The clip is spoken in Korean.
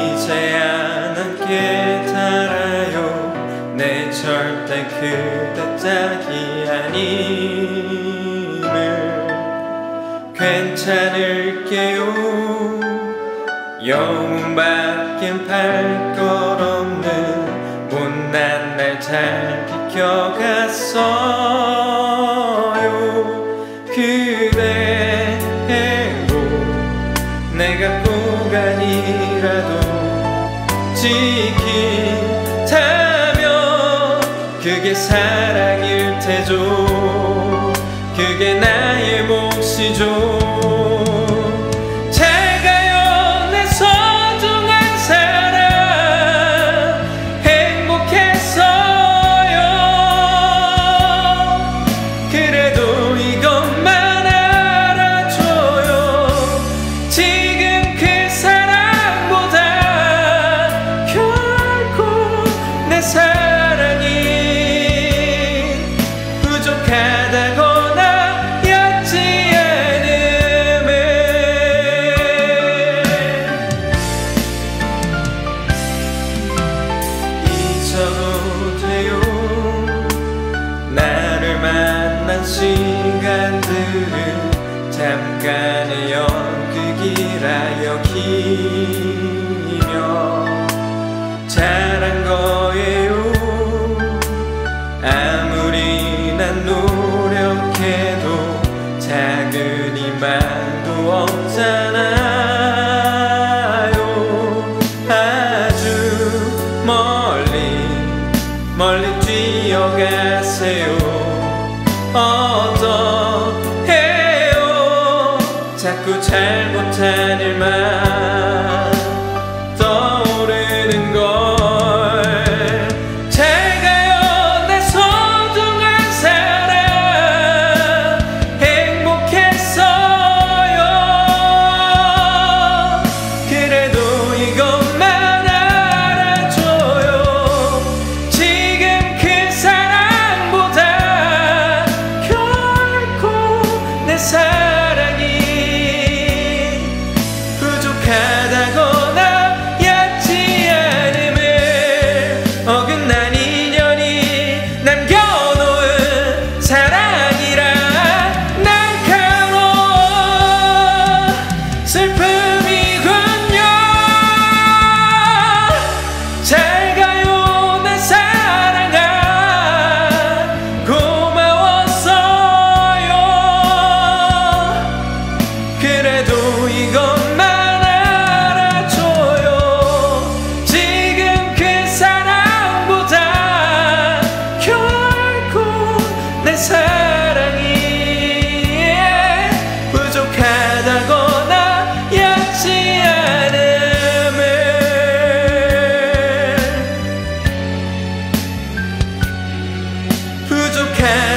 이제야 난 깨달아요. 내 절대 그대 짝이 아님을 괜찮을게요. 영웅밖엔 팔것 없는 못난 날 잘 비켜갔어요. 그대 지킨다면 그게 사랑일 테죠. 그게 나의 몫이죠 잠깐의 연극이라 여기며 잘한 거예요 아무리 난 노력해도 작은 희망도 없잖아요. 아주 멀리 멀리 뛰어가세요. 어떠해요 자꾸 잘못한 일만 so can.